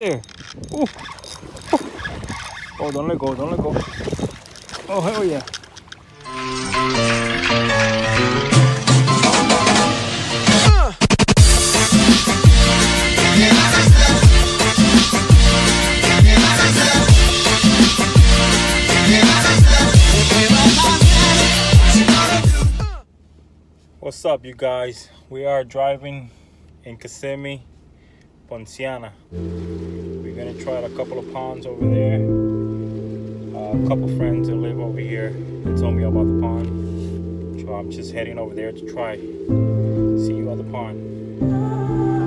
There. Ooh. Oh, don't let go, don't let go. Oh, hell yeah. What's up, you guys? We are driving in Kissimmee, Poinciana. We're gonna try out a couple of ponds over there. Uh, a couple friends that live over here they told me about the pond. So I'm just heading over there to try. See you at the pond.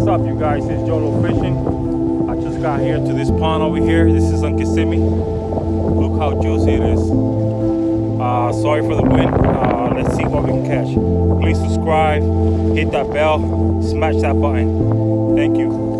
What's up, you guys? It's Jolo Fishing. I just got here to this pond over here. This is on Kissimmee. Look how juicy it is. Uh, sorry for the wind. Uh, let's see what we can catch. Please subscribe, hit that bell, smash that button. Thank you.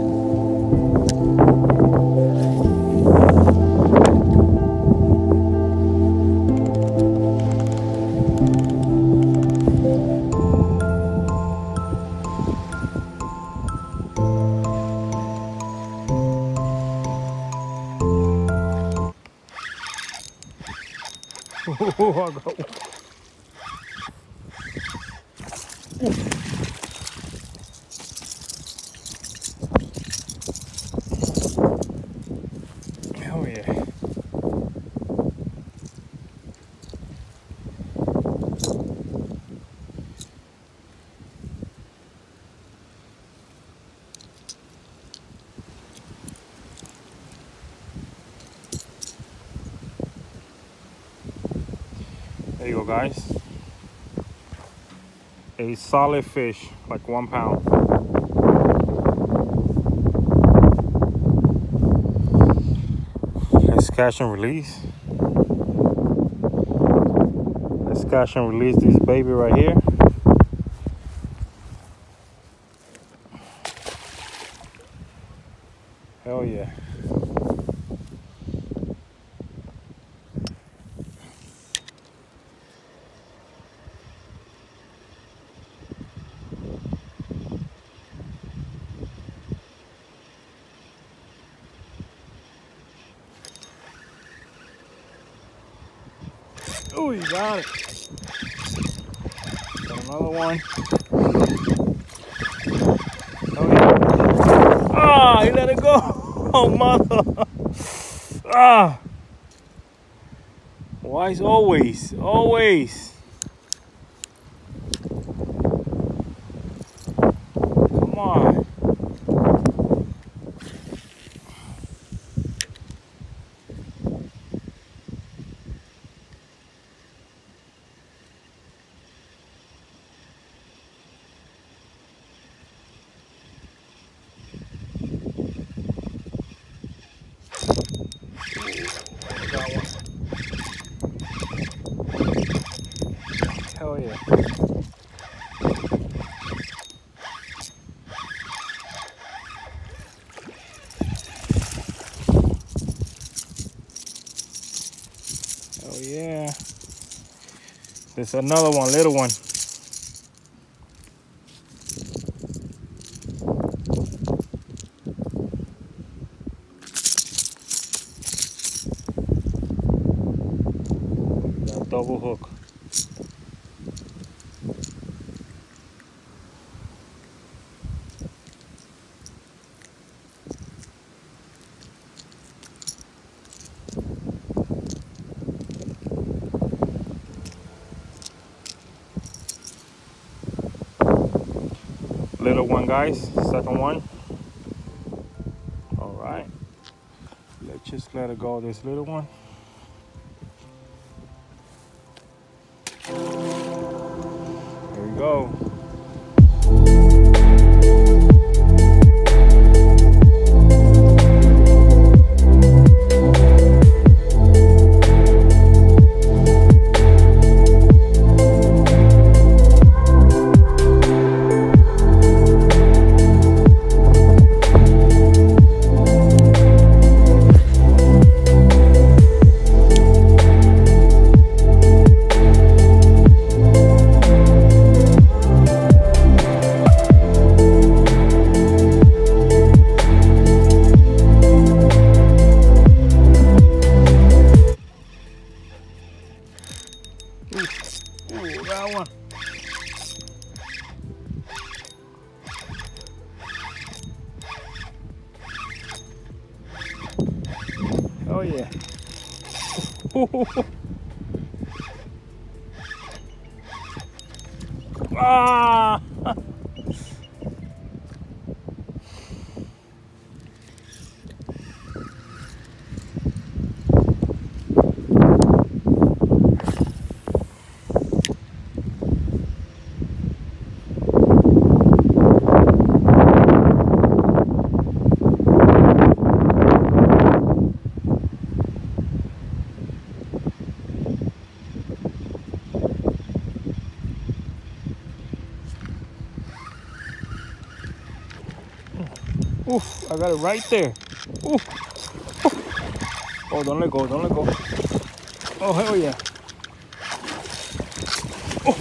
Oh, I got one. Oh yeah. There you go, guys. A solid fish, like one pound. Let's catch and release. Let's catch and release this baby right here. Hell yeah. Oh, you got it. Got another one. Oh. Ah, he let it go. Oh, mother. Ah. Wise always, always. Come on. Got one. Hell yeah. Oh yeah. There's another one, little one. double hook. Little one guys. Second one. All right. Let's just let it go this little one. There we go ah! I got it right there. Oof. Oh, don't let go, don't let go. Oh, hell yeah. Oh.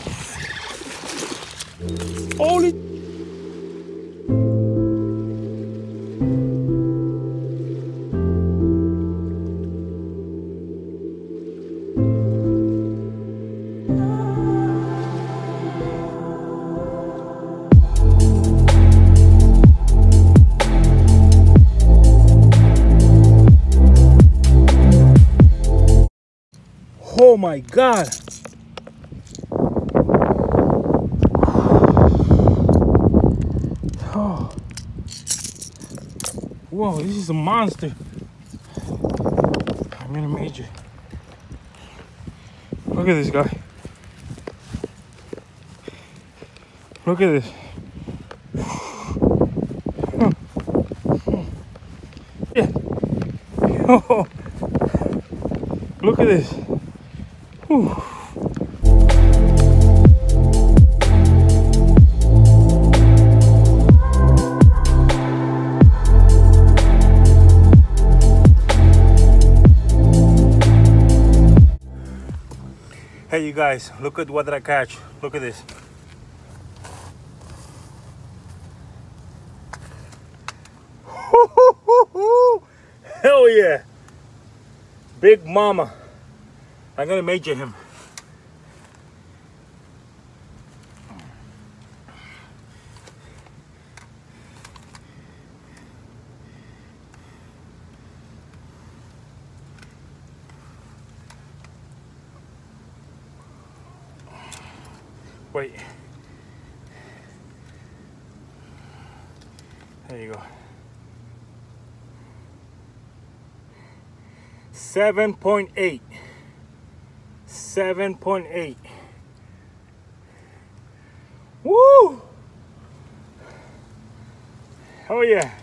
Holy. Oh my God. Oh. Whoa, this is a monster. I'm in a major. Look at this guy. Look at this. Yeah. Oh. Look at this. Hey you guys, look at what did I catch. Look at this. Hell yeah. Big mama. I'm gonna major him. Wait. There you go. Seven point eight. 7.8. Woo! Oh yeah.